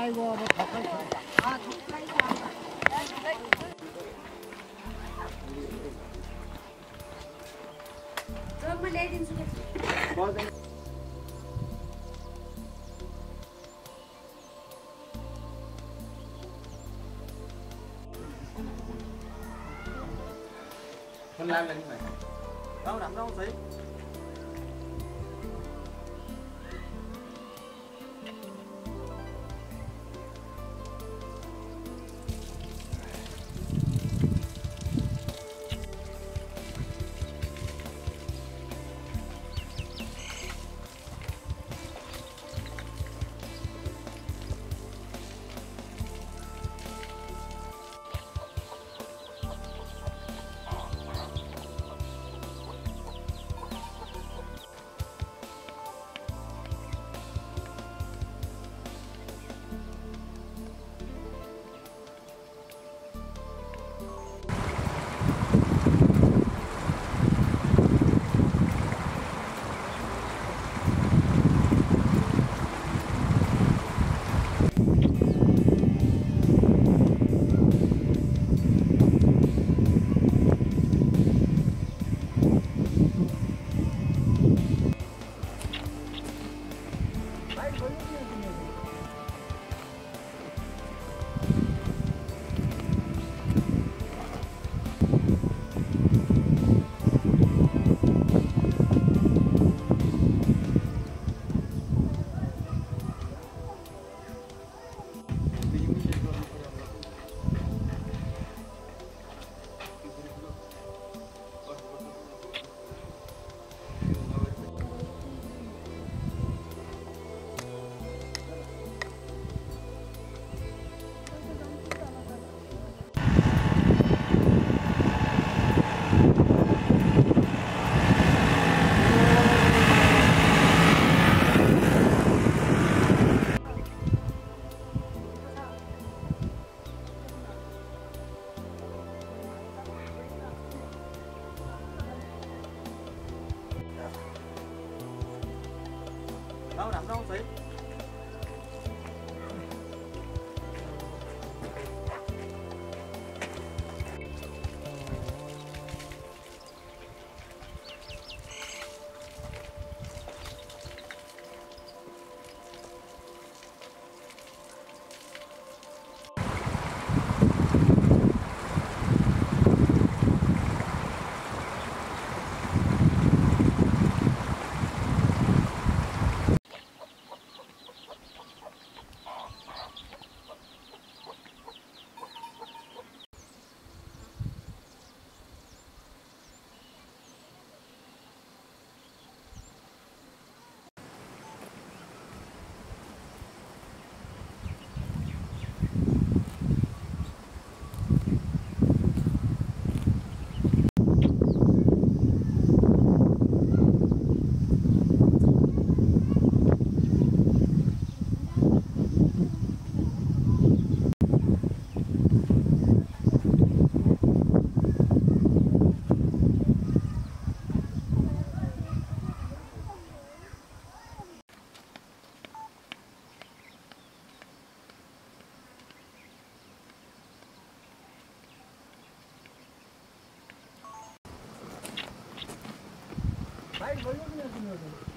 이거 뭐 가까이 아, 가까이 가. 조금만 내딘 수겠지. Phân lan lên như này Đâu nằm đâu xí Đâu nằm đâu xí? 哎，我有本事没有？